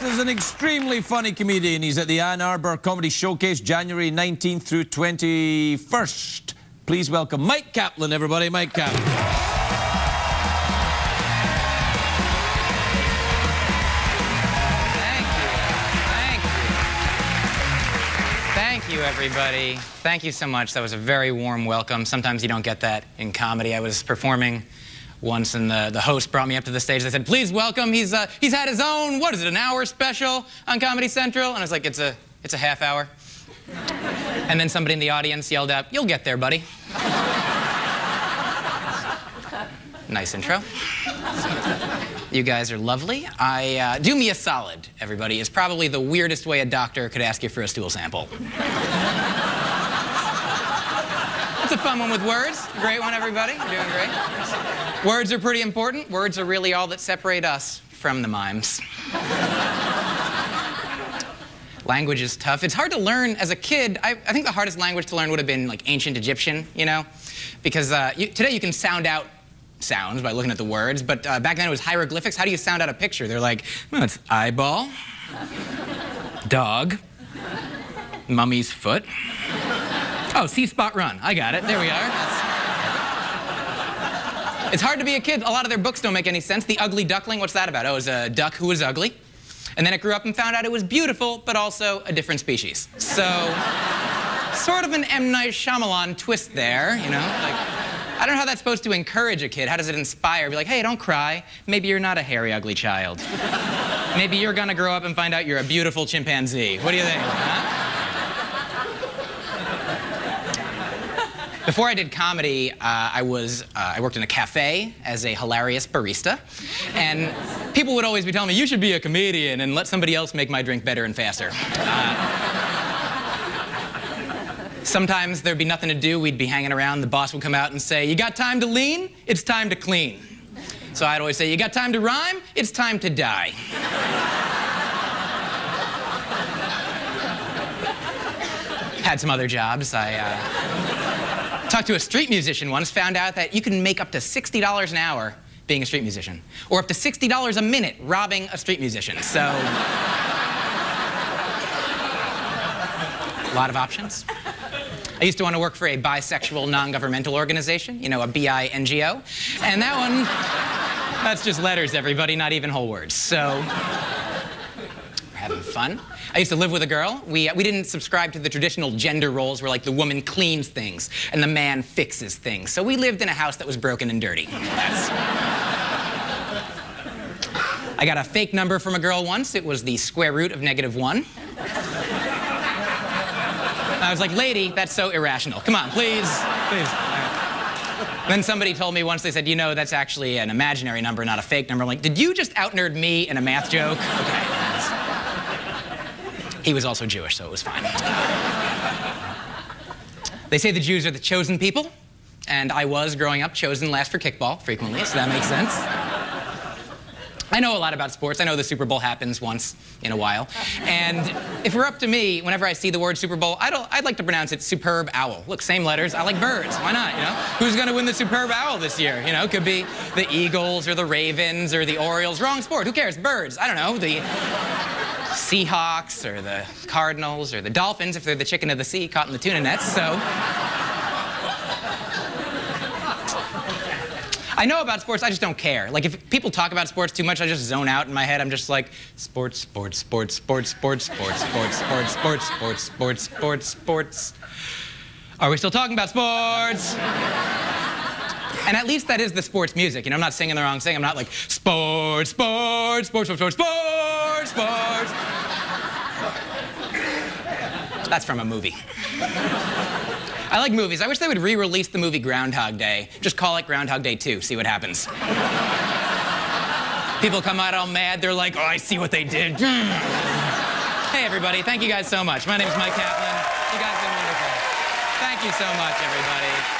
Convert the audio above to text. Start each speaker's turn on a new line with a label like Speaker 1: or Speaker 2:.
Speaker 1: guest is an extremely funny comedian. He's at the Ann Arbor Comedy Showcase, January 19th through 21st. Please welcome Myq Kaplan, everybody. Myq Kaplan.
Speaker 2: Thank you. Thank you. Thank you, everybody. Thank you so much. That was a very warm welcome. Sometimes you don't get that in comedy. I was performing once, and the, the host brought me up to the stage. They said, please welcome. He's, uh, he's had his own, what is it, an hour special on Comedy Central? And I was like, it's a, it's a half hour. and then somebody in the audience yelled out, you'll get there, buddy. nice intro. You guys are lovely. I uh, do me a solid, everybody. Is probably the weirdest way a doctor could ask you for a stool sample. Fun one with words. Great one, everybody. You're doing great. Words are pretty important. Words are really all that separate us from the mimes. language is tough. It's hard to learn as a kid. I, I, think the hardest language to learn would have been like ancient Egyptian, you know? Because uh, you, today you can sound out sounds by looking at the words, but uh, back then it was hieroglyphics. How do you sound out a picture? They're like, well, it's eyeball, dog, mummy's foot. Oh, C-spot run. I got it. There we are. It's hard to be a kid. A lot of their books don't make any sense. The Ugly Duckling, what's that about? Oh, it was a duck who was ugly. And then it grew up and found out it was beautiful, but also a different species. So, sort of an M. Night Shyamalan twist there, you know? Like, I don't know how that's supposed to encourage a kid. How does it inspire? Be like, hey, don't cry. Maybe you're not a hairy, ugly child. Maybe you're gonna grow up and find out you're a beautiful chimpanzee. What do you think? Huh? Before I did comedy, uh, I was uh, I worked in a cafe as a hilarious barista, and people would always be telling me, "You should be a comedian and let somebody else make my drink better and faster." Uh, sometimes there'd be nothing to do. We'd be hanging around. The boss would come out and say, "You got time to lean? It's time to clean." So I'd always say, "You got time to rhyme? It's time to die." Had some other jobs. I. Uh, Talked to a street musician once, found out that you can make up to $60 an hour being a street musician, or up to $60 a minute robbing a street musician. So, a lot of options. I used to want to work for a bisexual non-governmental organization, you know, a B-I-N-G-O, and that one, that's just letters, everybody, not even whole words. So, having fun. I used to live with a girl. We, we didn't subscribe to the traditional gender roles where like the woman cleans things and the man fixes things. So we lived in a house that was broken and dirty. I got a fake number from a girl once. It was the square root of negative one. I was like, lady, that's so irrational. Come on, please, please. Then somebody told me once, they said, you know, that's actually an imaginary number, not a fake number. I'm like, did you just out-nerd me in a math joke? Okay. He was also Jewish, so it was fine. they say the Jews are the chosen people, and I was, growing up, chosen last for kickball frequently, so that makes sense. I know a lot about sports. I know the Super Bowl happens once in a while. And if were up to me, whenever I see the word Super Bowl, I'd, I'd like to pronounce it superb owl. Look, same letters. I like birds. Why not, you know? Who's going to win the superb owl this year? You know, could be the Eagles or the Ravens or the Orioles. Wrong sport. Who cares? Birds. I don't know. The Seahawks or the Cardinals or the Dolphins if they're the chicken of the sea caught in the tuna nets. So. I know about sports, I just don't care. Like, if people talk about sports too much, I just zone out in my head. I'm just like, sports, sports, sports, sports, sports, sports, sports, sports, sports, sports, sports, sports, sports. Are we still talking about sports? And at least that is the sports music. You know, I'm not singing the wrong thing. I'm not like, sports, sports, sports, sports, sports, sports, That's from a movie. I like movies. I wish they would re-release the movie Groundhog Day. Just call it Groundhog Day 2, see what happens. People come out all mad. They're like, oh, I see what they did. hey, everybody. Thank you guys so much. My name is Myq Kaplan. You guys have been wonderful. Thank you so much, everybody.